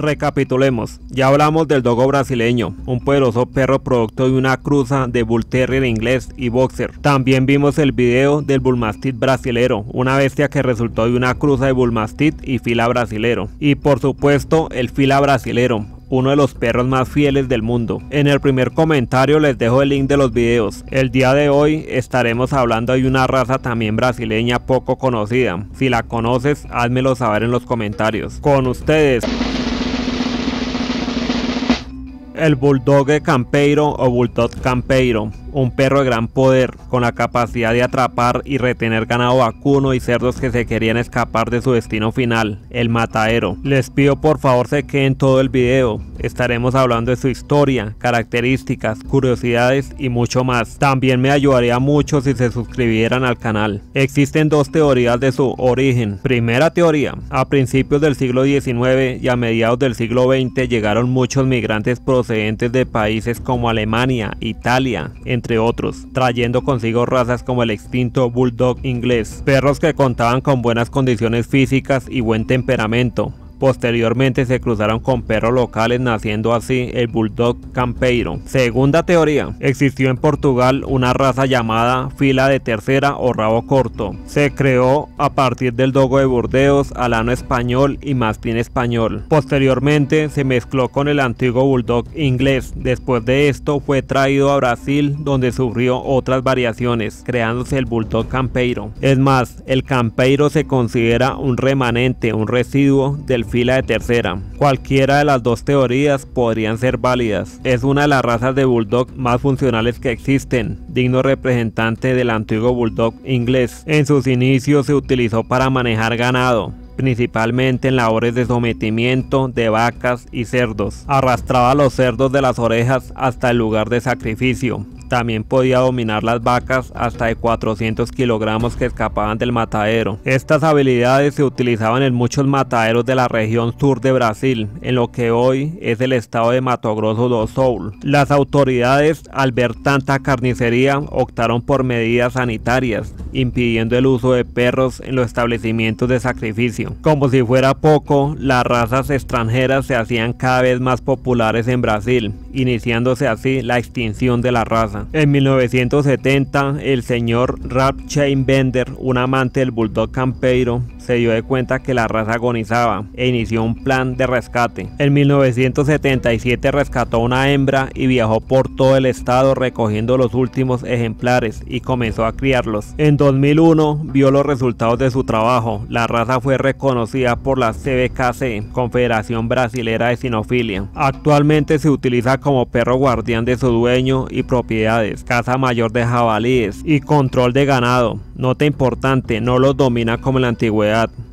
Recapitulemos, ya hablamos del dogo brasileño, un poderoso perro producto de una cruza de Bull Terrier inglés y Boxer. También vimos el video del Bull Mastiff brasilero, una bestia que resultó de una cruza de Bull Mastiff y fila brasilero. Y por supuesto el fila brasilero, uno de los perros más fieles del mundo. En el primer comentario les dejo el link de los videos. El día de hoy estaremos hablando de una raza también brasileña poco conocida. Si la conoces, házmelo saber en los comentarios. Con ustedes el Bulldog Campeiro o Bulldog Campeiro un perro de gran poder, con la capacidad de atrapar y retener ganado vacuno y cerdos que se querían escapar de su destino final, el matadero. Les pido por favor se queden todo el video, estaremos hablando de su historia, características, curiosidades y mucho más. También me ayudaría mucho si se suscribieran al canal. Existen dos teorías de su origen. Primera teoría, a principios del siglo XIX y a mediados del siglo XX llegaron muchos migrantes procedentes de países como Alemania, Italia, entre otros, trayendo consigo razas como el extinto Bulldog inglés, perros que contaban con buenas condiciones físicas y buen temperamento, Posteriormente se cruzaron con perros locales naciendo así el Bulldog Campeiro. Segunda teoría, existió en Portugal una raza llamada fila de tercera o rabo corto. Se creó a partir del dogo de Burdeos, alano español y mastín español. Posteriormente se mezcló con el antiguo Bulldog inglés. Después de esto fue traído a Brasil donde sufrió otras variaciones, creándose el Bulldog Campeiro. Es más, el Campeiro se considera un remanente, un residuo del fila de tercera. Cualquiera de las dos teorías podrían ser válidas. Es una de las razas de bulldog más funcionales que existen, digno representante del antiguo bulldog inglés. En sus inicios se utilizó para manejar ganado, principalmente en labores de sometimiento de vacas y cerdos. Arrastraba los cerdos de las orejas hasta el lugar de sacrificio. También podía dominar las vacas hasta de 400 kilogramos que escapaban del matadero. Estas habilidades se utilizaban en muchos mataderos de la región sur de Brasil, en lo que hoy es el estado de Mato Grosso do Sul. Las autoridades, al ver tanta carnicería, optaron por medidas sanitarias, impidiendo el uso de perros en los establecimientos de sacrificio. Como si fuera poco, las razas extranjeras se hacían cada vez más populares en Brasil, iniciándose así la extinción de la raza. En 1970, el señor Rap Chain Bender, un amante del Bulldog Campeiro, se dio de cuenta que la raza agonizaba e inició un plan de rescate. En 1977 rescató una hembra y viajó por todo el estado recogiendo los últimos ejemplares y comenzó a criarlos. En 2001 vio los resultados de su trabajo. La raza fue reconocida por la CBKC, Confederación Brasilera de Sinofilia. Actualmente se utiliza como perro guardián de su dueño y propiedades, caza mayor de jabalíes y control de ganado. Nota importante, no los domina como en la antigüedad,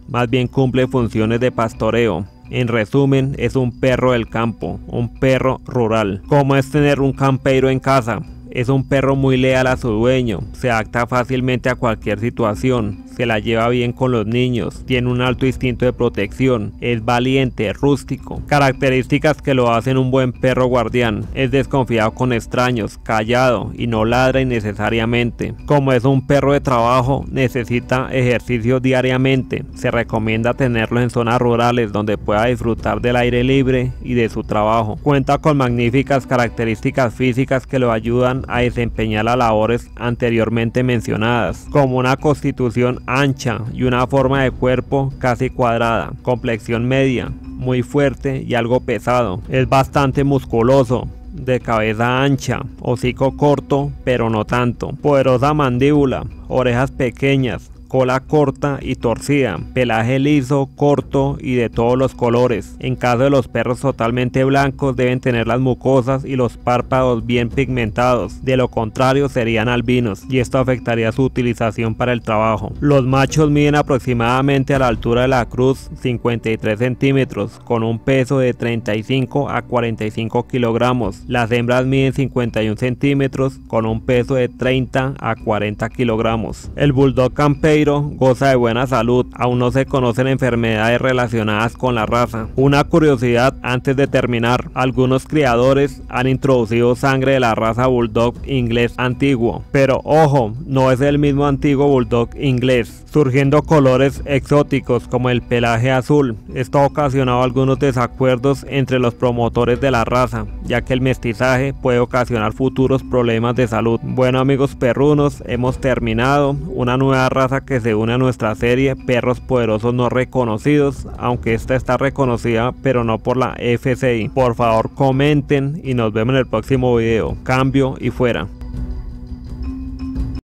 más bien cumple funciones de pastoreo. En resumen, es un perro del campo, un perro rural. ¿Cómo es tener un campeiro en casa? Es un perro muy leal a su dueño, se adapta fácilmente a cualquier situación, se la lleva bien con los niños, tiene un alto instinto de protección, es valiente, rústico, características que lo hacen un buen perro guardián, es desconfiado con extraños, callado y no ladra innecesariamente. Como es un perro de trabajo, necesita ejercicio diariamente, se recomienda tenerlo en zonas rurales donde pueda disfrutar del aire libre y de su trabajo. Cuenta con magníficas características físicas que lo ayudan a desempeñar las labores anteriormente mencionadas, como una constitución ancha y una forma de cuerpo casi cuadrada, complexión media, muy fuerte y algo pesado. Es bastante musculoso, de cabeza ancha, hocico corto pero no tanto, poderosa mandíbula, orejas pequeñas, cola corta y torcida, pelaje liso, corto y de todos los colores. En caso de los perros totalmente blancos deben tener las mucosas y los párpados bien pigmentados, de lo contrario serían albinos y esto afectaría su utilización para el trabajo. Los machos miden aproximadamente a la altura de la cruz 53 centímetros con un peso de 35 a 45 kilogramos. Las hembras miden 51 centímetros con un peso de 30 a 40 kilogramos. El bulldog campe Goza de buena salud, aún no se conocen enfermedades relacionadas con la raza. Una curiosidad antes de terminar, algunos criadores han introducido sangre de la raza Bulldog inglés antiguo, pero ojo, no es el mismo antiguo Bulldog inglés, surgiendo colores exóticos como el pelaje azul. Esto ha ocasionado algunos desacuerdos entre los promotores de la raza, ya que el mestizaje puede ocasionar futuros problemas de salud. Bueno amigos perrunos, hemos terminado una nueva raza que se une a nuestra serie Perros Poderosos No Reconocidos, aunque esta está reconocida pero no por la FCI. Por favor comenten y nos vemos en el próximo video. Cambio y fuera.